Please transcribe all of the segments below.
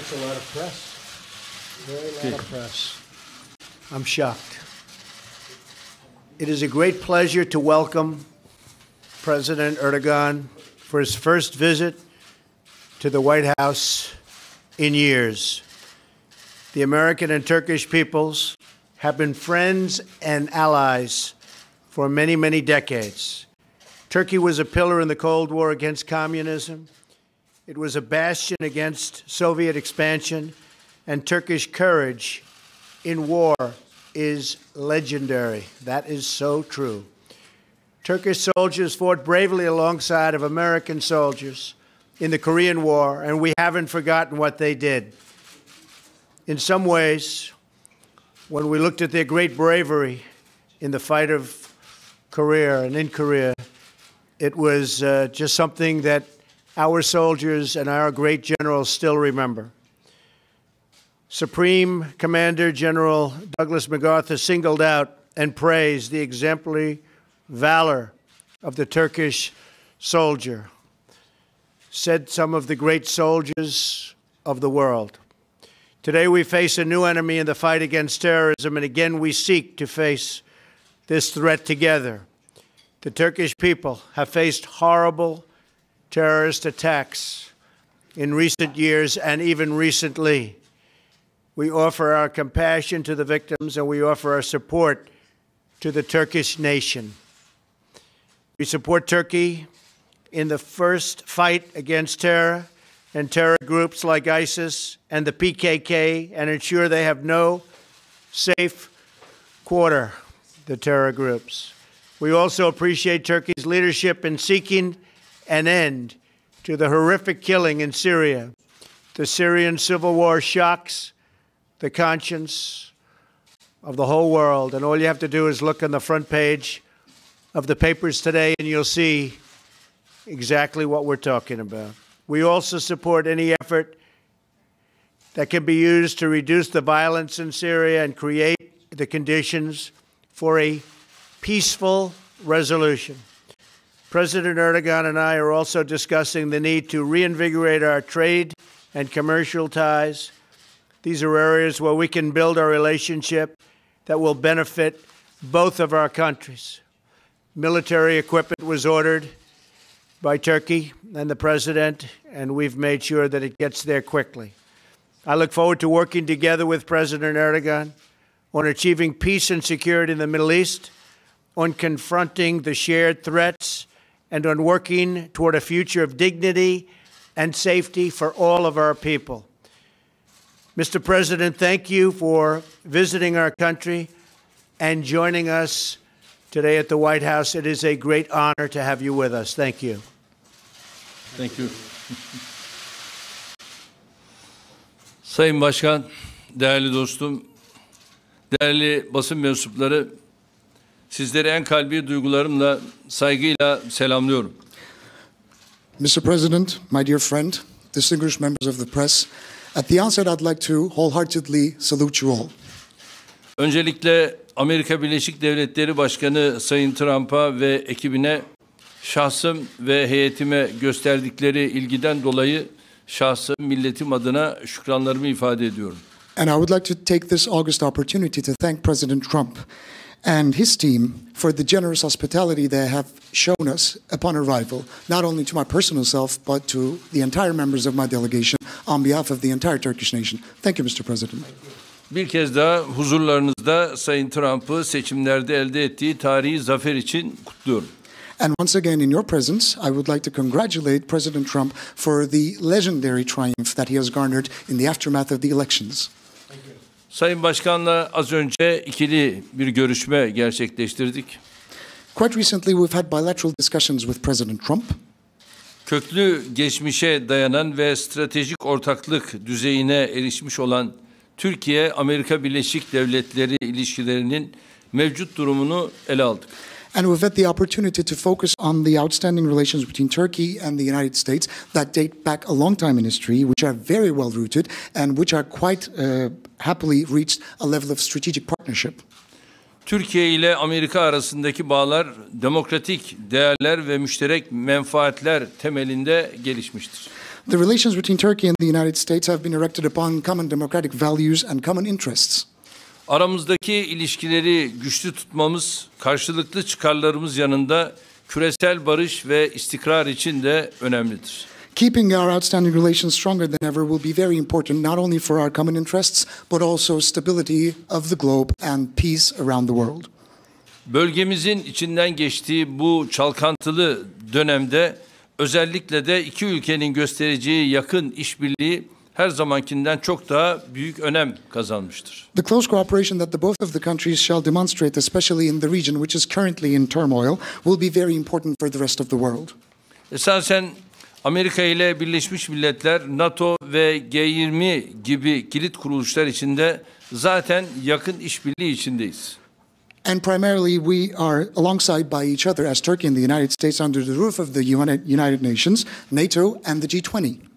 It's a lot of press. Very lot of press. I'm shocked. It is a great pleasure to welcome President Erdogan for his first visit to the White House in years. The American and Turkish peoples have been friends and allies for many, many decades. Turkey was a pillar in the Cold War against communism. It was a bastion against Soviet expansion, and Turkish courage in war is legendary. That is so true. Turkish soldiers fought bravely alongside of American soldiers in the Korean War, and we haven't forgotten what they did. In some ways, when we looked at their great bravery in the fight of Korea and in Korea, it was uh, just something that our soldiers and our great generals still remember. Supreme Commander General Douglas MacArthur singled out and praised the exemplary valor of the Turkish soldier, said some of the great soldiers of the world. Today we face a new enemy in the fight against terrorism, and again we seek to face this threat together. The Turkish people have faced horrible terrorist attacks in recent years and even recently. We offer our compassion to the victims and we offer our support to the Turkish nation. We support Turkey in the first fight against terror and terror groups like ISIS and the PKK and ensure they have no safe quarter, the terror groups. We also appreciate Turkey's leadership in seeking an end to the horrific killing in Syria. The Syrian civil war shocks the conscience of the whole world, and all you have to do is look on the front page of the papers today and you'll see exactly what we're talking about. We also support any effort that can be used to reduce the violence in Syria and create the conditions for a peaceful resolution. President Erdogan and I are also discussing the need to reinvigorate our trade and commercial ties. These are areas where we can build a relationship that will benefit both of our countries. Military equipment was ordered by Turkey and the president, and we've made sure that it gets there quickly. I look forward to working together with President Erdogan on achieving peace and security in the Middle East on confronting the shared threats and on working toward a future of dignity and safety for all of our people. Mr. President, thank you for visiting our country and joining us today at the White House. It is a great honor to have you with us. Thank you. Thank you. Sayın Başkan, değerli dostum, değerli basın mensupları, Sizleri en kalbi duygularımla, saygıyla selamlıyorum. Mr. President, my dear friend, distinguished members of the press, at the outset I'd like to wholeheartedly salute you all. Öncelikle Amerika Birleşik Devletleri Başkanı Sayın Trump'a ve ekibine şahsım ve heyetime gösterdikleri ilgiden dolayı şahsım milletim adına şükranlarımı ifade ediyorum. And I would like to take this August opportunity to thank President Trump and his team for the generous hospitality they have shown us upon arrival, not only to my personal self, but to the entire members of my delegation on behalf of the entire Turkish nation. Thank you, Mr. President. Bir kez daha huzurlarınızda Sayın Trump'ı seçimlerde elde ettiği tarihi zafer için kutluyorum. And once again, in your presence, I would like to congratulate President Trump for the legendary triumph that he has garnered in the aftermath of the elections. Sayın Başkan'la az önce ikili bir görüşme gerçekleştirdik. Quite recently we've had bilateral discussions with President Trump. Köklü geçmişe dayanan ve stratejik ortaklık düzeyine erişmiş olan Türkiye Amerika Birleşik Devletleri ilişkilerinin mevcut durumunu ele aldık. And we've had the opportunity to focus on the outstanding relations between Turkey and the United States that date back a long time in history, which are very well rooted and which are quite uh, happily reached a level of strategic partnership. Türkiye ile Amerika arasındaki bağlar demokratik değerler ve müşterek menfaatler temelinde gelişmiştir. The relations between Turkey and the United States have been erected upon common democratic values and common interests. Aramızdaki ilişkileri güçlü tutmamız, karşılıklı çıkarlarımız yanında küresel barış ve istikrar için de önemlidir. Keeping our outstanding relations stronger than ever will be very important not only for our common interests, but also stability of the globe and peace around the world. Bölgemizin içinden geçtiği bu çalkantılı dönemde özellikle de iki ülkenin göstereceği yakın işbirliği her zamankinden çok daha büyük önem kazanmıştır. The close cooperation that the both of the countries shall demonstrate, especially in the region which is currently in turmoil, will be very important for the rest of the world. Esasen Amerika ile Birleşmiş Milletler, NATO ve G20 gibi kilit kuruluşlar içinde zaten yakın işbirliği içindeyiz. And primarily, we are alongside by each other as Turkey and the United States under the roof of the Uni- United Nations, NATO, and the G20.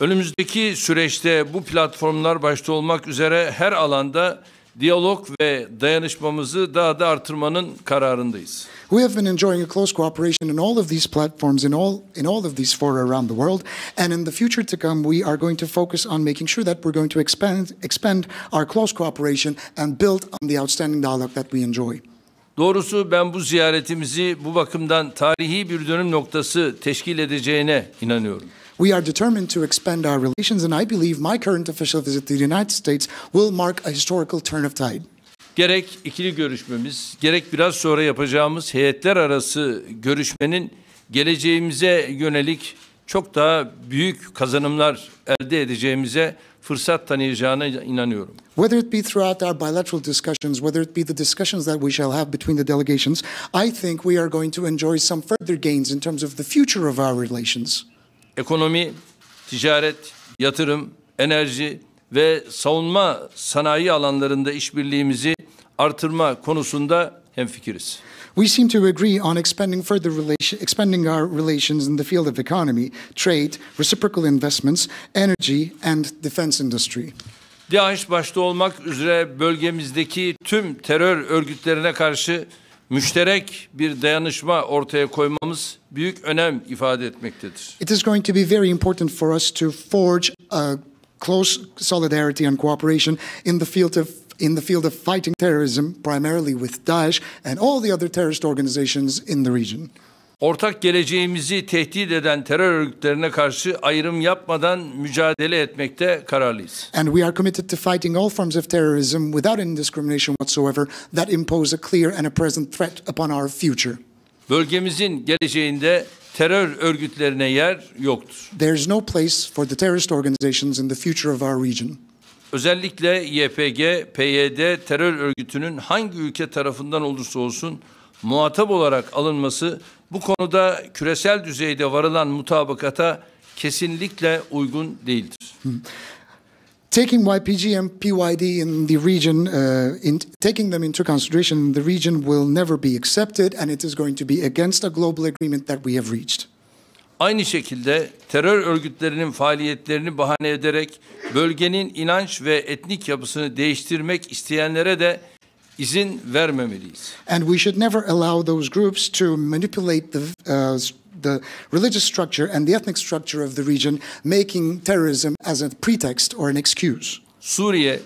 Önümüzdeki süreçte bu platformlar başta olmak üzere her alanda diyalog ve dayanışmamızı daha da artırmanın kararındayız. We have been enjoying a close cooperation in all of these platforms, in all in all of these fora around the world, and in the future to come, we are going to focus on making sure that we're going to expand expand our close cooperation and build on the outstanding dialogue that we enjoy. Doğrusu ben bu ziyaretimizi bu bakımdan tarihi bir dönüm noktası teşkil edeceğine inanıyorum. We are determined to expand our relations, and I believe my current official visit to the United States will mark a historical turn of tide. Gerek ikili görüşmemiz, gerek biraz sonra yapacağımız heyetler arası görüşmenin geleceğimize yönelik çok daha büyük kazanımlar elde edeceğimize fırsat tanıyacağına inanıyorum. Whether it be throughout our bilateral discussions, whether it be the discussions that we shall have between the delegations, I think we are going to enjoy some further gains in terms of the future of our relations. Ekonomi, ticaret, yatırım, enerji ve savunma sanayi alanlarında işbirliğimizi artırma konusunda hemfikiriz. We seem to agree on expanding further relation, expanding our relations in the field of economy, trade, reciprocal investments, energy, and defense industry. DAEŞ başta olmak üzere bölgemizdeki tüm terör örgütlerine karşı müşterek bir dayanışma ortaya koymamız büyük önem ifade etmektedir. It is going to be very important for us to forge a close solidarity and cooperation in the field of in the field of fighting terrorism, primarily with Daesh and all the other terrorist organizations in the region. Ortak geleceğimizi tehdit eden terör örgütlerine karşı ayrım yapmadan mücadele etmekte kararlıyız. And we are committed to fighting all forms of terrorism without any discrimination whatsoever that impose a clear and a present threat upon our future. Bölgemizin geleceğinde terör örgütlerine yer yoktur. There is no place for the terrorist organizations in the future of our region. Özellikle YPG, PYD terör örgütünün hangi ülke tarafından olursa olsun muhatap olarak alınması bu konuda küresel düzeyde varılan mutabakata kesinlikle uygun değildir. Taking YPG and PYD in the region, uh, in, taking them into consideration in the region will never be accepted, and it is going to be against a global agreement that we have reached. Aynı şekilde terör örgütlerinin faaliyetlerini bahane ederek bölgenin inanç ve etnik yapısını değiştirmek isteyenlere de izin vermemeliyiz. And we should never allow those groups to manipulate the, uh, the religious structure and the ethnic structure of the region, making terrorism as a pretext or an excuse. Suriye,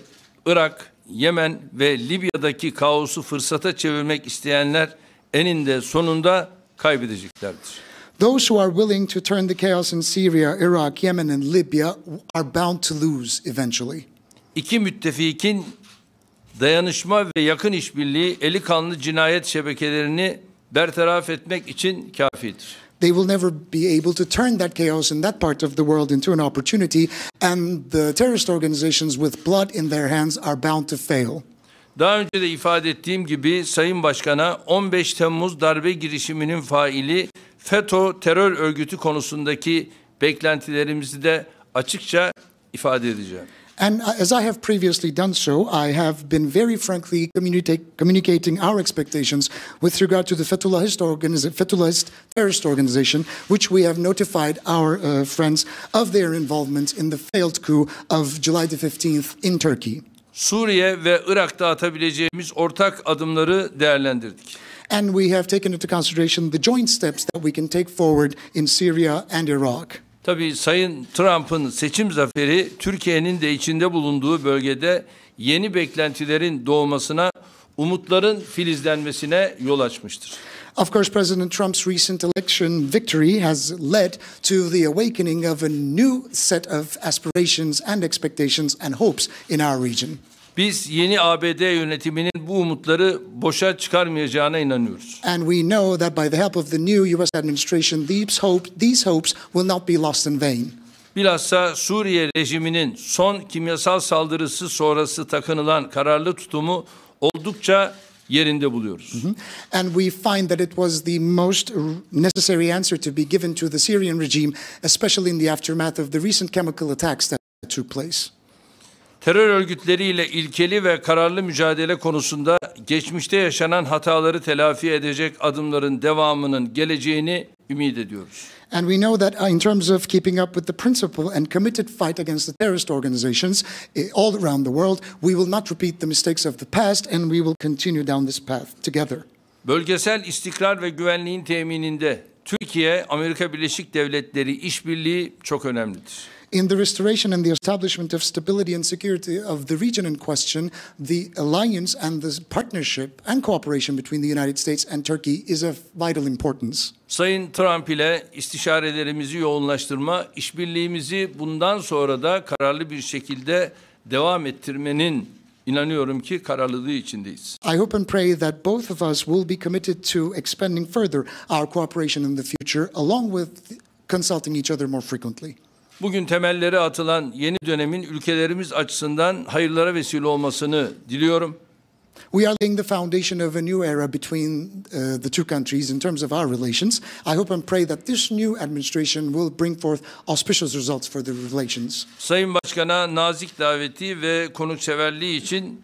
Irak, Yemen ve Libya'daki kaosu fırsata çevirmek isteyenler eninde sonunda kaybedeceklerdir. Those who are willing to turn the chaos in Syria, Iraq, Yemen, and Libya are bound to lose eventually. İki müttefikin dayanışma ve yakın işbirliği eli kanlı cinayet şebekelerini bertaraf etmek için kafidir. They will never be able to turn that chaos in that part of the world into an opportunity, and the terrorist organizations with blood in their hands are bound to fail. Daha önce de ifade ettiğim gibi Sayın Başkan'a 15 Temmuz darbe girişiminin faili FETÖ terör örgütü konusundaki beklentilerimizi de açıkça ifade edeceğim. And as I have previously done so, I have been very frankly communicating our expectations with regard to the Fethullahist, organiza- Fethullahist terrorist organization, which we have notified our uh, friends of their involvement in the failed coup of July the 15th in Turkey. Suriye ve Irak'ta atabileceğimiz ortak adımları değerlendirdik. And we have taken into consideration the joint steps that we can take forward in Syria and Iraq. Tabii Sayın Trump'ın seçim zaferi Türkiye'nin de içinde bulunduğu bölgede yeni beklentilerin doğmasına, umutların filizlenmesine yol açmıştır. Of course, President Trump's recent election victory has led to the awakening of a new set of aspirations and expectations and hopes in our region. Biz yeni ABD yönetiminin bu umutları boşa çıkarmayacağına inanıyoruz. And we know that by the help of the new U.S. administration, these, hope, these hopes will not be lost in vain. Bilhassa Suriye rejiminin son kimyasal saldırısı sonrası takınılan kararlı tutumu oldukça yerinde buluyoruz. And we find that it was the most necessary answer to be given to the Syrian regime, especially in the aftermath of the recent chemical attacks that took place. Terör örgütleriyle ilkeli ve kararlı mücadele konusunda geçmişte yaşanan hataları telafi edecek adımların devamının geleceğini ümit ediyoruz. And we know that uh, in terms of keeping up with the principle and committed fight against the terrorist organizations eh, all around the world, we will not repeat the mistakes of the past and we will continue down this path together. Bölgesel istikrar ve güvenliğin temininde Türkiye, Amerika Birleşik Devletleri işbirliği çok önemlidir. In the restoration and the establishment of stability and security of the region in question, the alliance and the partnership and cooperation between the United States and Turkey is of vital importance. Sayın Trump ile istişarelerimizi yoğunlaştırma, işbirliğimizi bundan sonra da kararlı bir şekilde devam ettirmenin inanıyorum ki kararlılığı içindeyiz. I hope and pray that both of us will be committed to expanding further our cooperation in the future, along with consulting each other more frequently. Bugün temelleri atılan yeni dönemin ülkelerimiz açısından hayırlara vesile olmasını diliyorum. We are laying the foundation of a new era between uh, the two countries in terms of our relations. I hope and pray that this new administration will bring forth auspicious results for the relations. Sayın Başkan'a nazik daveti ve konukseverliği için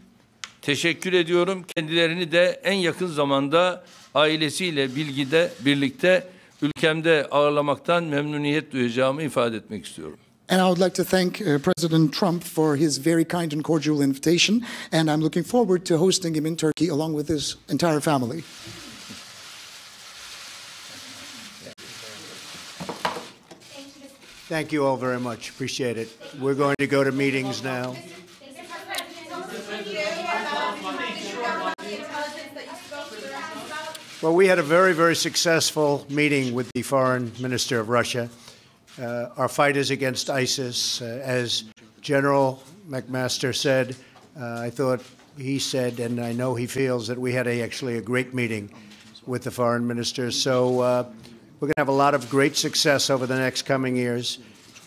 teşekkür ediyorum. Kendilerini de en yakın zamanda ailesiyle bilgide birlikte ülkemde ağırlamaktan memnuniyet duyacağımı ifade etmek istiyorum. And I would like to thank uh, President Trump for his very kind and cordial invitation, and I'm looking forward to hosting him in Turkey along with his entire family. Thank you all very much. Appreciate it. We're going to go to meetings now. Well, we had a very, very successful meeting with the foreign minister of Russia. Uh, our fight is against ISIS. Uh, as General McMaster said, uh, I thought he said, and I know he feels that we had a, actually a great meeting with the foreign minister. So uh, we're going to have a lot of great success over the next coming years,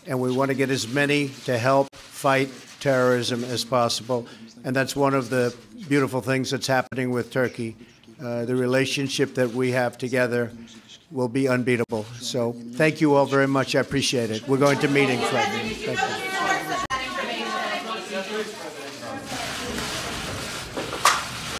and we want to get as many to help fight terrorism as possible. And that's one of the beautiful things that's happening with Turkey. Uh, the relationship that we have together will be unbeatable. So thank you all very much. I appreciate it. We're going to meetings right now. Thank you.